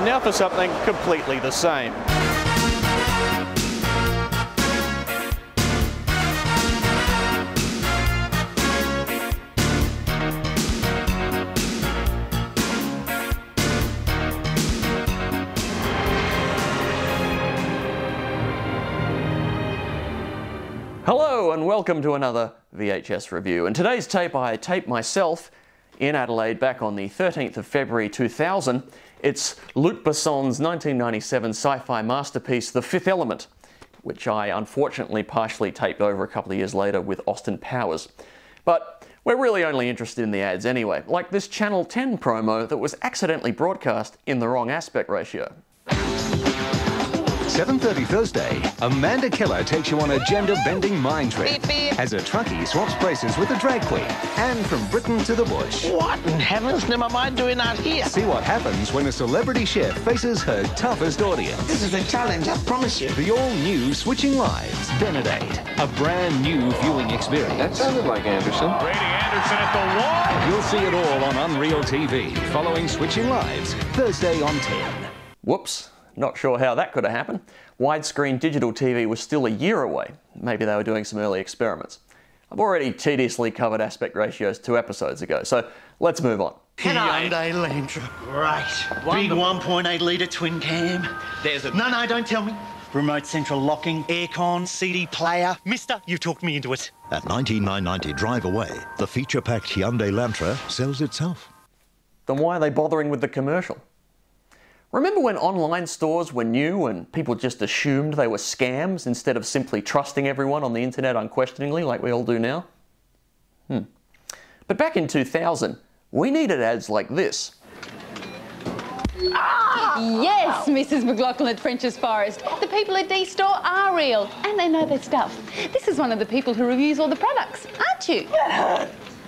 And now for something completely the same. Hello and welcome to another VHS Revue. In today's tape, I tape myself in Adelaide back on the 13th of February 2000. It's Luc Besson's 1997 sci-fi masterpiece, The Fifth Element, which I unfortunately partially taped over a couple of years later with Austin Powers. But we're really only interested in the ads anyway, like this Channel 10 promo that was accidentally broadcast in the wrong aspect ratio. 7.30 Thursday, Amanda Keller takes you on a gender-bending mind trip. Beep, beep. As a trunkie swaps places with a drag queen. And from Britain to the bush. What in heaven's name am I doing out here? See what happens when a celebrity chef faces her toughest audience. This is a challenge, I promise you. The all-new Switching Lives, Benedict. A brand new viewing experience. That sounded like Anderson. Brady Anderson at the wall. You'll see it all on Unreal TV, following Switching Lives, Thursday on 10. Whoops, not sure how that could have happened. Widescreen digital TV was still a year away. Maybe they were doing some early experiments. I've already tediously covered aspect ratios two episodes ago, so let's move on. Hyundai Lantra. Great. Big 1.8 litre twin cam. There's a- No, no, don't tell me. Remote central locking, aircon, CD player. Mister, you talked me into it. At 19,990 drive away, the feature-packed Hyundai Lantra sells itself. Then why are they bothering with the commercial? Remember when online stores were new and people just assumed they were scams instead of simply trusting everyone on the internet unquestioningly like we all do now? Hmm. But back in 2000, we needed ads like this. Yes, Mrs. McLaughlin at Frenchs Forest. The people at dstore are real and they know their stuff. This is one of the people who reviews all the products, aren't you?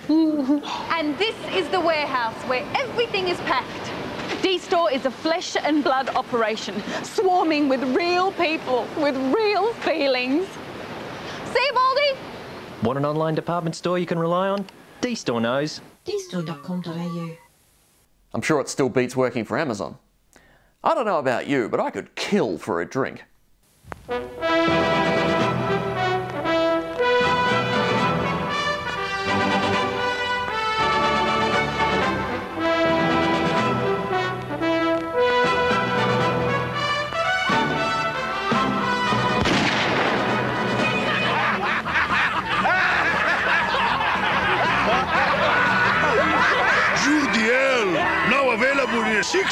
and this is the warehouse where everything is packed. D Store is a flesh and blood operation, swarming with real people with real feelings. See, Baldy? Want an online department store you can rely on? dstore knows. dstore.com.au. I'm sure it still beats working for Amazon. I don't know about you, but I could kill for a drink.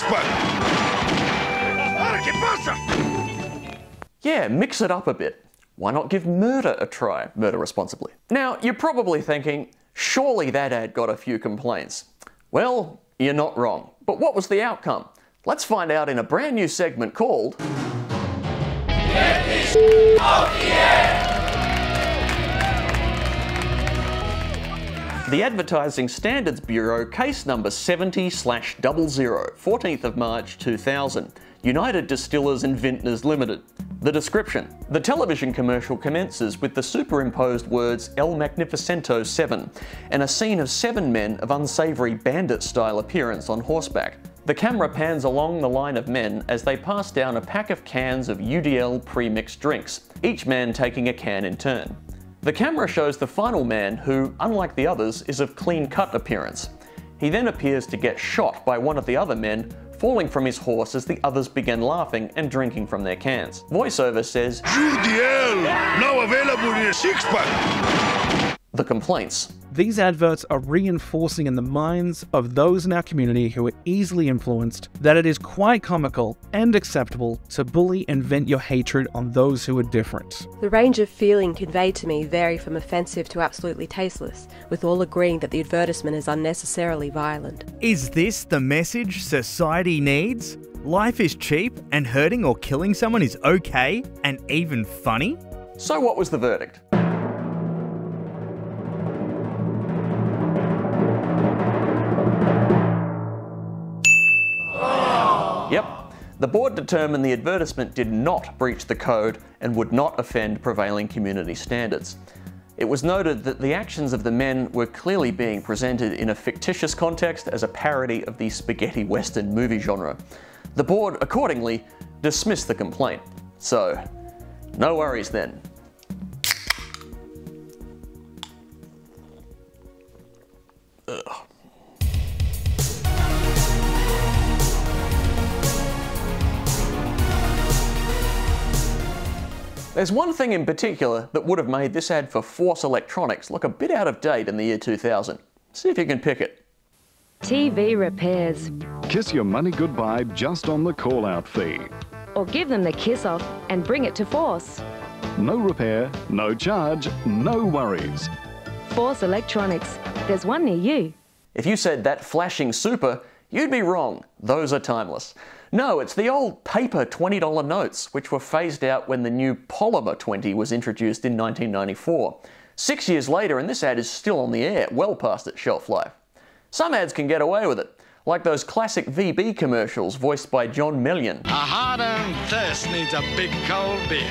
Available in a six-pack. ¿Qué pasa? Yeah, mix it up a bit. Why not give murder a try? Murder responsibly. Now, you're probably thinking, surely that ad got a few complaints. Well, you're not wrong. But what was the outcome? Let's find out in a brand new segment called. The Advertising Standards Bureau, case number 70 slash 00, 14th of March 2000. United Distillers and Vintners Limited. The description. The television commercial commences with the superimposed words El Magnificento 7 and a scene of seven men of unsavoury bandit style appearance on horseback. The camera pans along the line of men as they pass down a pack of cans of UDL pre-mixed drinks, each man taking a can in turn. The camera shows the final man who, unlike the others, is of clean-cut appearance. He then appears to get shot by one of the other men, falling from his horse as the others begin laughing and drinking from their cans. Voiceover says, UDL! Now available in a six-pack. The complaints. These adverts are reinforcing in the minds of those in our community who are easily influenced that it is quite comical and acceptable to bully and vent your hatred on those who are different. The range of feeling conveyed to me vary from offensive to absolutely tasteless, with all agreeing that the advertisement is unnecessarily violent. Is this the message society needs? Life is cheap and hurting or killing someone is okay and even funny? So what was the verdict? The board determined the advertisement did not breach the code and would not offend prevailing community standards. It was noted that the actions of the men were clearly being presented in a fictitious context as a parody of the spaghetti western movie genre. The board accordingly dismissed the complaint. So, no worries then. Ugh. There's one thing in particular that would have made this ad for Force Electronics look a bit out of date in the year 2000. See if you can pick it. TV repairs. Kiss your money goodbye just on the call out fee. Or give them the kiss off and bring it to Force. No repair, no charge, no worries. Force Electronics. There's one near you. If you said that flashing super, you'd be wrong. Those are timeless. No, it's the old paper $20 notes, which were phased out when the new polymer 20 was introduced in 1994. Six years later, and this ad is still on the air, well past its shelf life. Some ads can get away with it, like those classic VB commercials voiced by John Meillon. A hard-earned thirst needs a big cold beer,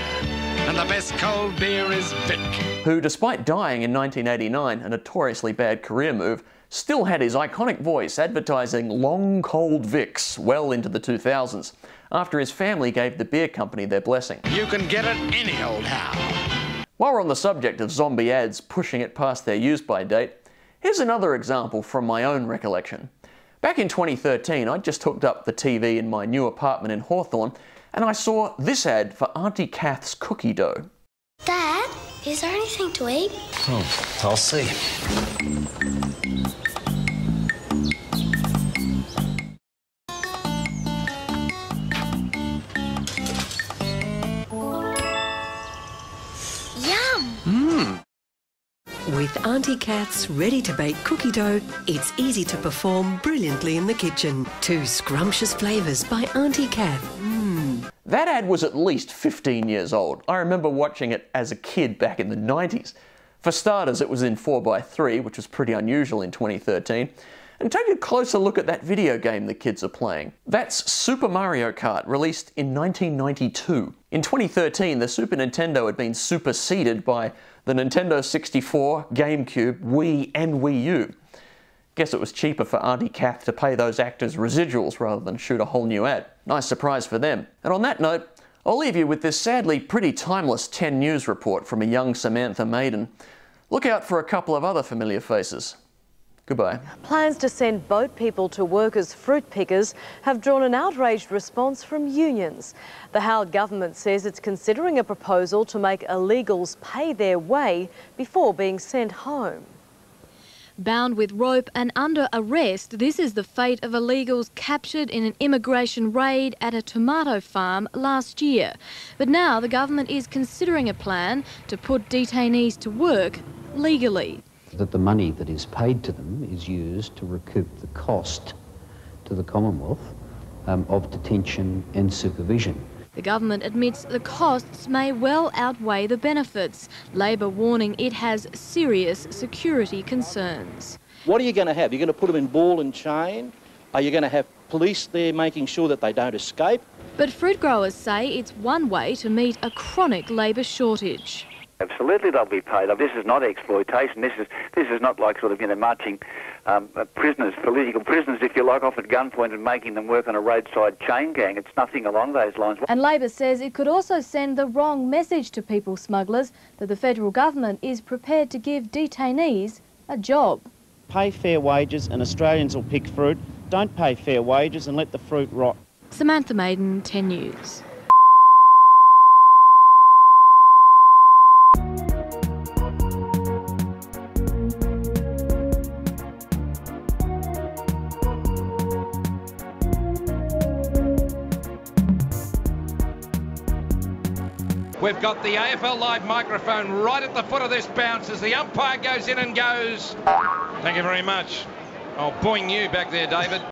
and the best cold beer is Vic. Who, despite dying in 1989, a notoriously bad career move, still had his iconic voice advertising long cold Vics well into the 2000s, after his family gave the beer company their blessing. You can get it any old how. While we're on the subject of zombie ads pushing it past their use by date, here's another example from my own recollection. Back in 2013, I just hooked up the TV in my new apartment in Hawthorn, and I saw this ad for Aunty Kath's cookie dough. Dad, is there anything to eat? Oh, I'll see. With Aunty Kath's ready to bake cookie dough, it's easy to perform brilliantly in the kitchen. Two scrumptious flavours by Aunty Kath. Mmm. That ad was at least 15 years old. I remember watching it as a kid back in the 90s. For starters, it was in 4x3, which was pretty unusual in 2013. And take a closer look at that video game the kids are playing. That's Super Mario Kart, released in 1992. In 2013, the Super Nintendo had been superseded by the Nintendo 64, GameCube, Wii, and Wii U. Guess it was cheaper for Aunty Kath to pay those actors residuals rather than shoot a whole new ad. Nice surprise for them. And on that note, I'll leave you with this sadly pretty timeless 10 News report from a young Samantha Maiden. Look out for a couple of other familiar faces. Goodbye. Plans to send boat people to work as fruit pickers have drawn an outraged response from unions. The Howard government says it's considering a proposal to make illegals pay their way before being sent home. Bound with rope and under arrest, this is the fate of illegals captured in an immigration raid at a tomato farm last year. But now the government is considering a plan to put detainees to work legally. That the money that is paid to them is used to recoup the cost to the Commonwealth um, of detention and supervision. The government admits the costs may well outweigh the benefits. Labor warning it has serious security concerns. What are you going to have? You're going to put them in ball and chain? Are you going to have police there making sure that they don't escape? But fruit growers say it's one way to meet a chronic labour shortage. Absolutely, they'll be paid. This is not exploitation. This is this is not like sort of you know marching um, prisoners, political prisoners, if you like, off at gunpoint and making them work on a roadside chain gang. It's nothing along those lines. And Labor says it could also send the wrong message to people smugglers that the federal government is prepared to give detainees a job. Pay fair wages, and Australians will pick fruit. Don't pay fair wages and let the fruit rot. Samantha Maiden, 10 News. We've got the AFL Live microphone right at the foot of this bounce as the umpire goes in and goes. Thank you very much. I'll boing you back there, David.